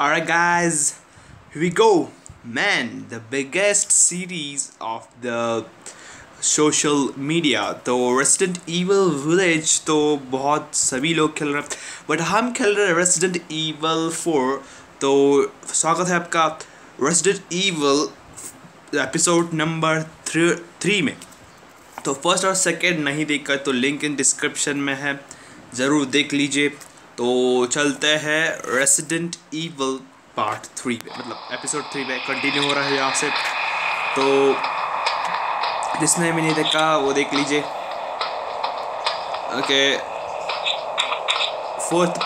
Alright, guys, here we go. Man, the biggest series of the social media तो Resident Evil Village तो बहुत सभी लोग खेल रहे हैं। बट हम खेल रहे हैं रेसिडेंट ईवल फोर तो स्वागत है आपका Resident Evil episode number three three में। तो फ़र्स्ट और सेकेंड नहीं देखकर तो लिंक इन डिस्क्रिप्शन में है। ज़रूर देख लीजिए। तो चलते हैं रेसिडेंट ईवल पार्ट थ्री में मतलब एपिसोड थ्री में कंटिन्यू हो रहा है यहाँ से। तो जिसने भी नहीं देखा, वो देख लीजिए। ओके फोर्थ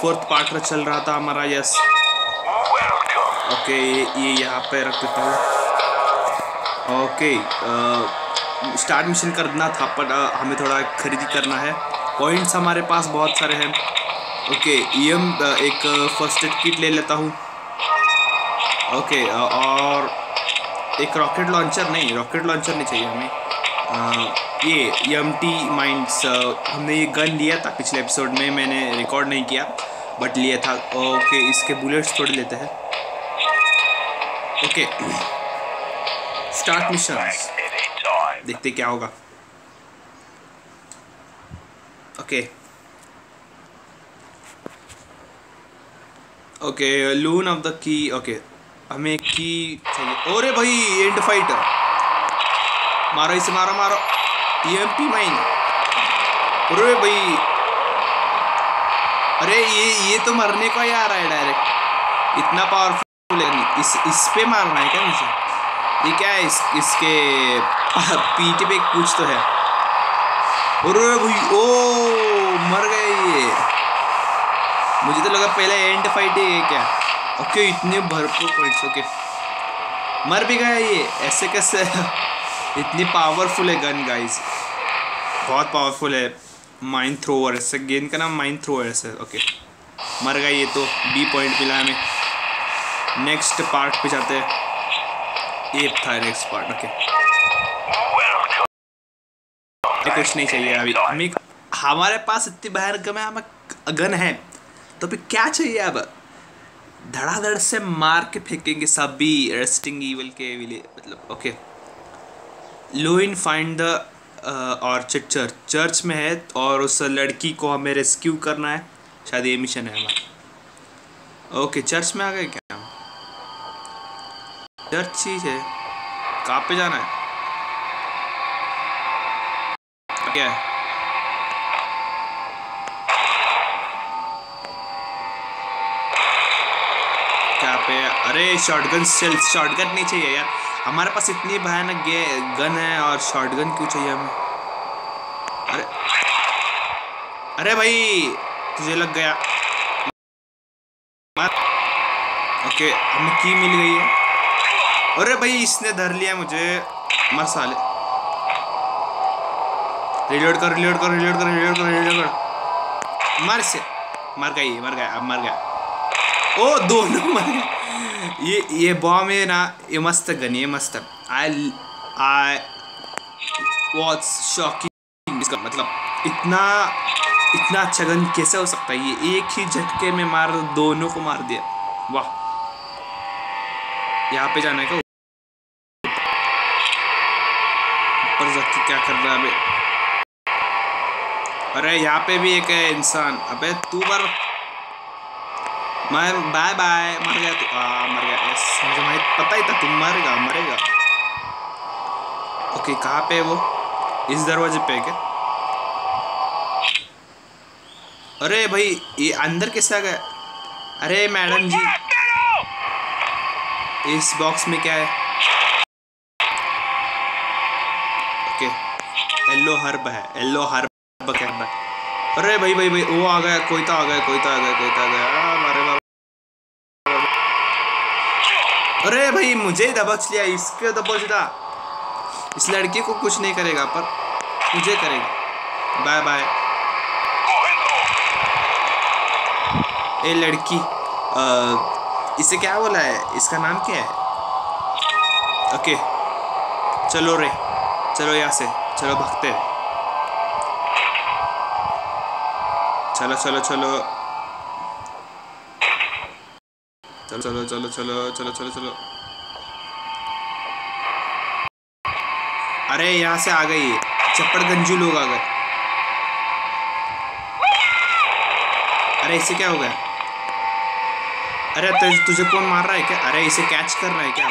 फोर्थ पार्ट चल रहा था हमारा यस ओके ये यहाँ पे रख देता हूँ। ओके स्टार्ट मिशन करना था, पर हमें थोड़ा खरीदी करना है। पॉइंट्स हमारे पास बहुत सारे हैं। ओके ये uh, एक फ़र्स्ट एड किट ले लेता हूँ। ओके uh, और एक रॉकेट लॉन्चर नहीं रॉकेट लॉन्चर नहीं चाहिए हमें। आ, ये एम टी माइंड्स हमने ये गन लिया था पिछले एपिसोड में मैंने रिकॉर्ड नहीं किया बट लिया था। ओके इसके बुलेट्स थोड़े लेते हैं। ओके स्टार्ट मिशन देखते क्या होगा। Okay okay loon of the key okay हमें की चाहिए। अरे भाई एंड फाइट मारो, इसे मारो मारो। ईएमपी माइन अरे भाई। अरे, ये ये तो मरने का ही आ रहा है डायरेक्ट इतना पावरफुल है। नहीं इस इस पे मारना है क्या मुझे? ये क्या है? इस, इसके पीठ पे कुछ तो है। अरे भाई, ओ, मर गए ये। मुझे तो लगा पहले एंड फाइट है क्या ओके, इतने भरपूर पॉइंट्स ओके। मर भी गया ये, ऐसे कैसे? इतनी पावरफुल है गन गाइस बहुत पावरफुल है। माइंड थ्रोवर ऐसे गेंद का नाम माइंड थ्रोवर ऐसे, ओके। मर गया ये तो बी पॉइंट मिला हमें। नेक्स्ट पार्ट पे जाते हैं। ये था नेक्स्ट पार्ट ओके। कुछ नहीं चाहिए अभी। हमें हमारे पास इतनी भयानक में हमें गन है। तो फिर क्या चाहिए अब? धड़ाधड़ से मार के फेंकेंगे सभी रेस्टिंग ईवल के विले मतलब okay lion find the orchid church church में है और उस लड़की को हमें रेस्क्यू करना है। शायद ये मिशन है हमारा। ओके चर्च में आ गए क्या हम? चर्च चीज़ है। कहाँ पे जाना है? क्या है? क्या पे अरे शॉटगन सेल शॉटगन नहीं चाहिए यार। हमारे पास इतनी भयानक गे गन है और शॉटगन क्यों चाहिए हमें? अरे अरे भाई, तुझे लग गया। ओके हमें की मिल गई है। अरे भाई, इसने धर लिया मुझे। मर साले। रिलोड कर रिलोड कर रिलोड कर रिलोड कर रिलोड कर। मर से। मर गई, मर गया, अब मर गया। ओ, दोनों मर ये ये बॉम्ब है ना, ये मस्त गन ये मस्त। आई आई वॉच शॉकिंग इसका मतलब इतना इतना अच्छा गन कैसे हो सकता है? ये एक ही झटके में मार, दोनों को मार दिया। वाह। यहाँ पे जाना है क्या ऊपर जाके क्या कर रहा है अबे? अरे, यहाँ पे भी एक है इंसान। अबे, तू मर। मैं बाय बाय मर गया तू आ मर गया यस मुझे भाई पता ही था तुम मरेगा मरेगा ओके कहाँ पे है वो इस दरवाजे पे क्या अरे भाई ये अंदर कैसे आ गया अरे मैडम जी इस बॉक्स में क्या है ओके येलो हर्ब है येलो हर्ब क्या अरे भाई भाई भाई वो आ गया कोई तो आ गया कोई तो आ गया कोई तो आ गया मारे मारे अरे भाई मुझे ही दबच लिया इसके दबच था इस लड़की को कुछ नहीं करेगा पर मुझे करेगा। बाय बाय ए लड़की आ, इसे क्या बोला है? इसका नाम क्या है? ओके चलो रे चलो यहाँ से चलो भागते चलो चलो चलो। चलो चलो चलो चलो चलो चलो चलो। अरे, यहाँ से आ गई। चप्पड़ गंजू लोग आ गए। अरे, इसे क्या हो गया? अरे तुझे तुझे कौन मार रहा है क्या? अरे, इसे कैच कर रहा है क्या?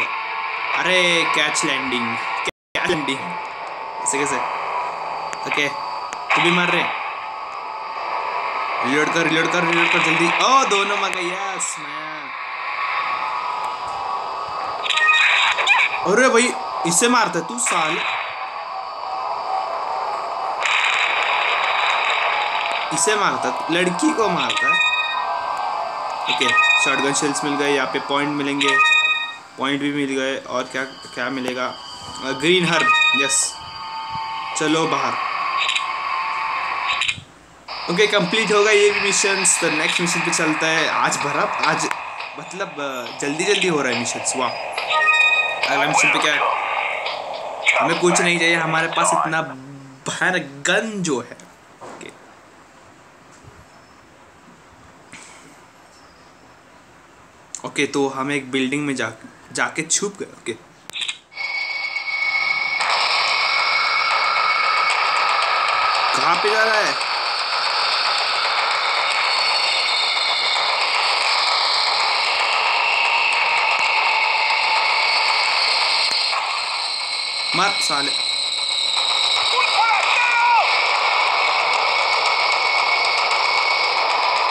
अरे कैच लैंडिंग कैच लैंडिंग ऐसे कैसे? ओके, तू भी मार रहे रिलोड कर रिलोड कर रिलोड कर जल्दी। ओ, दोनों मर गए। यस मैन अरे भाई इसे मारता तू साल। इसे मारता लड़की को मारता। ओके शॉटगन शेल्स मिल गए यहाँ पे पॉइंट मिलेंगे। पॉइंट भी मिल गए और क्या क्या मिलेगा? ग्रीन हर यस चलो बाहर। ओके okay, कंप्लीट होगा ये भी मिशन तो नेक्स्ट मिशन पे चलता है। आज भरा आज मतलब जल्दी जल्दी हो रहा है मिशन वाह। मिशन पे क्या है? हमें कुछ नहीं चाहिए, हमारे पास इतना भयानक गन जो है। ओके तो हम एक बिल्डिंग में जा, जाके छुप गए ओके कहाँ पे जा रहा है? मत साले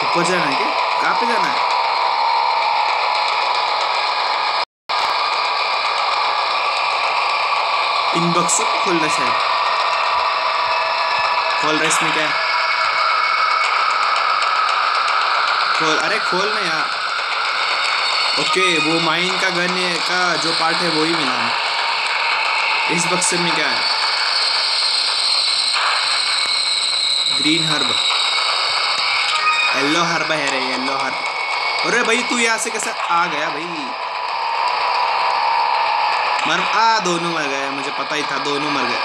ऊपर जाना है क्या? कहाँ पे जाना है? इनबॉक्स को खोलना शायद। खोल रहा इसमें क्या? खोल, अरे खोल ना यार। ओके, वो माइन का गन का जो पार्ट है वो ही मिला। इस बक्से में क्या है? ग्रीन हर्ब येल्लो हर्ब है रे येल्लो हर्ब अरे भाई, तू यहाँ से कैसे आ गया भाई? मर, आ, दोनों मर गए, मुझे पता ही था, दोनों मर गए।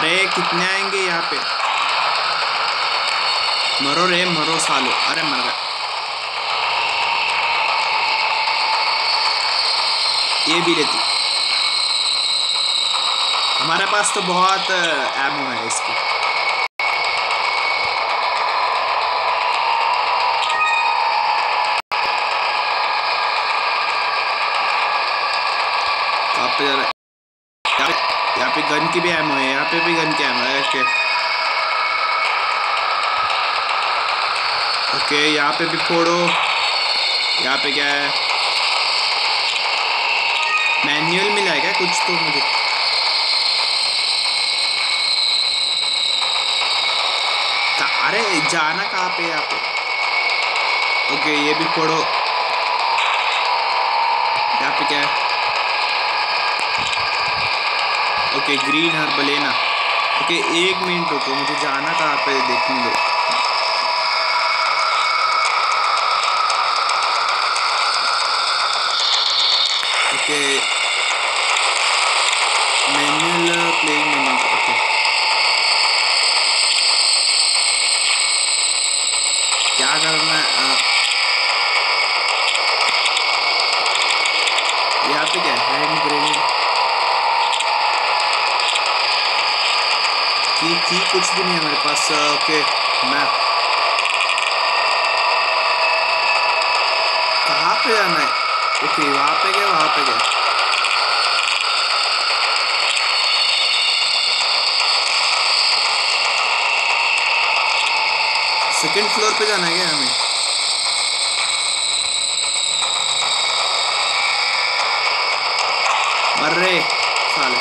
अरे, कितने आएँगे यहाँ पे? मरो रे, मरो सालो। अरे मर गए ये भी लेती। हमारे पास तो बहुत एमो है इसकी। यहाँ पे गन की भी एमो है, यहाँ पे भी गन की एमो है ओके यहाँ पे भी फोड़ो। यहाँ पे क्या है? मैनुअल मिला है क्या कुछ तो मुझे? अरे जाना कहाँ पे यहाँ पे? ओके ये भी फोड़ो। यहाँ पे क्या है? ओके ग्रीन हर्ब लेना ओके एक मिनट रुको, मुझे जाना कहाँ पे देखने दो। Okay manual playing menu okay क्या करना है यहाँ पे क्या हैंड ग्रेनेड की की कुछ भी नहीं है मेरे पास ओके मैप कहाँ पे जाना है ओके, वहाँ पे गए, वहाँ पे गए। सेकेंड फ्लोर पे जाना है क्या हमें? मर रहे साले।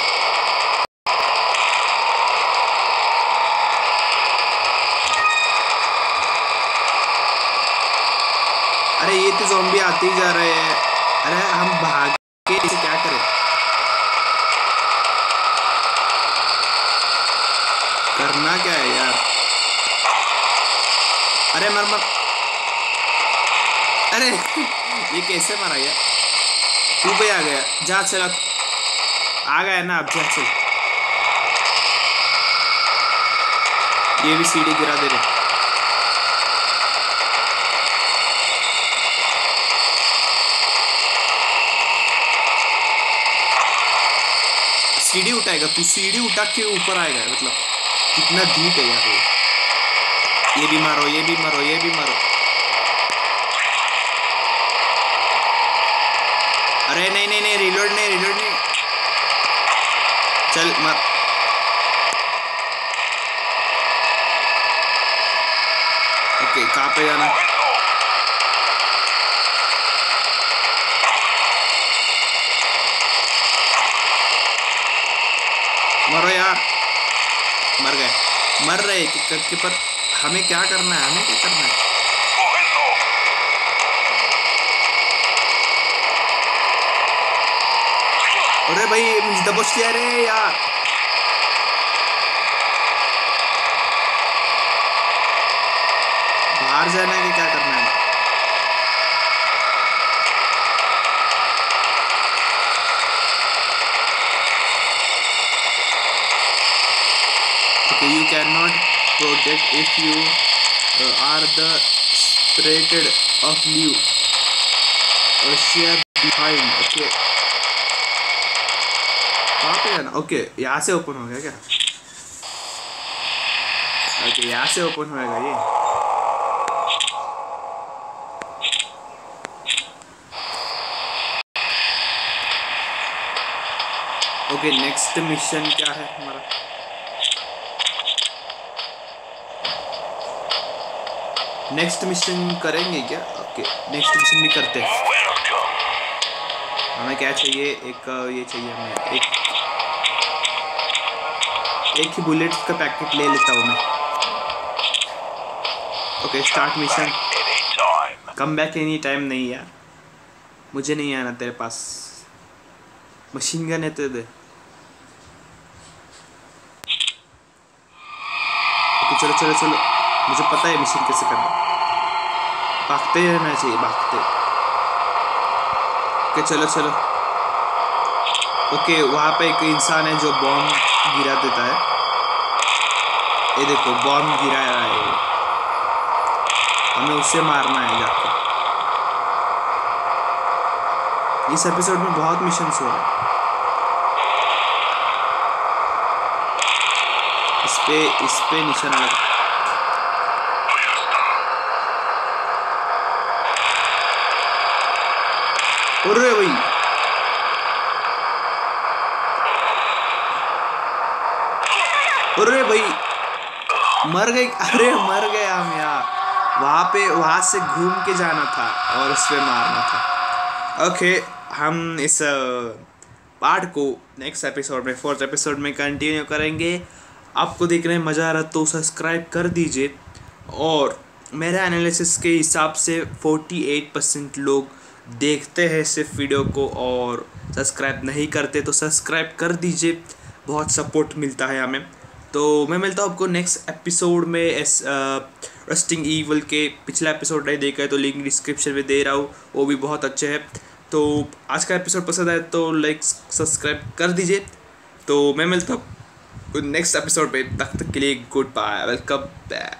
अरे, ये तो जोम्बी आते ही जा रहे हैं। अरे हम भाग के इसे क्या करें? करना क्या है यार? अरे मर मर। अरे, ये कैसे मरा यार? तू पे आ गया। जा, चला आ गया ना, अब जा, चल। ये भी सीढ़ी गिरा दे रहे। सीढ़ी उठाएगा तू सीढ़ी उठा के ऊपर आएगा मतलब कितना डीप है यार ये भी मारो, ये भी मारो, ये भी मारो। अरे नहीं नहीं नहीं रिलोड नहीं रिलोड नहीं। चल मत ओके कहाँ पे जाना मरो यार मर गए मर रहे कि करके पर हमें क्या करना है? हमें क्या करना है? अरे भाई मुझे दबोच लिया रे यार। बाहर जाना है कि क्या करना है? Okay, you cannot protect if you uh, are the separated of you or share behind okay कहाँ पे जाना ओके यहाँ से ओपन हो गया क्या ओके यहाँ से ओपन होएगा ये ओके नेक्स्ट मिशन क्या है हमारा नेक्स्ट मिशन करेंगे क्या? ओके नेक्स्ट मिशन भी करते हैं। हमें क्या चाहिए? एक, ये चाहिए हमें। एक एक ही बुलेट का पैकेट ले लेता हूँ मैं। Okay start mission come back any time नहीं यार। मुझे नहीं आना तेरे पास। मशीन गन है तो ओके चलो चलो चलो। मुझे पता है मिशन कैसे करना भागते रहना चाहिए भागते। ओके चलो चलो। ओके वहाँ पे एक इंसान है जो बॉम्ब गिरा देता है। ये देखो बॉम्ब गिरा रहा है। हमें उससे मारना है जाकर इस एपिसोड में बहुत मिशन हो रहे इस पे इस पे निशाना लगा अरे भाई अरे भाई। मर गए अरे मर गए हम यार। वहाँ पे, वहाँ से घूम के जाना था और उस पर मारना था। ओके हम इस पार्ट को नेक्स्ट एपिसोड में फोर्थ एपिसोड में कंटिन्यू करेंगे। आपको देखने में मज़ा आ रहा तो सब्सक्राइब कर दीजिए। और मेरे एनालिसिस के हिसाब से 48 परसेंट लोग देखते हैं सिर्फ़ वीडियो को और सब्सक्राइब नहीं करते तो सब्सक्राइब कर दीजिए। बहुत सपोर्ट मिलता है हमें। तो मैं मिलता हूँ आपको नेक्स्ट एपिसोड में एस रस्टिंग ईवल के पिछला एपिसोड नहीं देखा है तो लिंक डिस्क्रिप्शन में दे रहा हूँ, वो भी बहुत अच्छे है। तो आज का एपिसोड पसंद आए तो लाइक सब्सक्राइब कर दीजिए। तो मैं मिलता हूँ नेक्स्ट एपिसोड में, तब तक के लिए गुड बाय वेलकम बैक